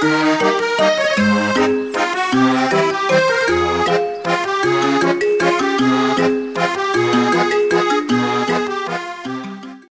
Música